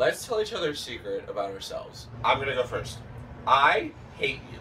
let's tell each other a secret about ourselves. I'm gonna go first. I hate you.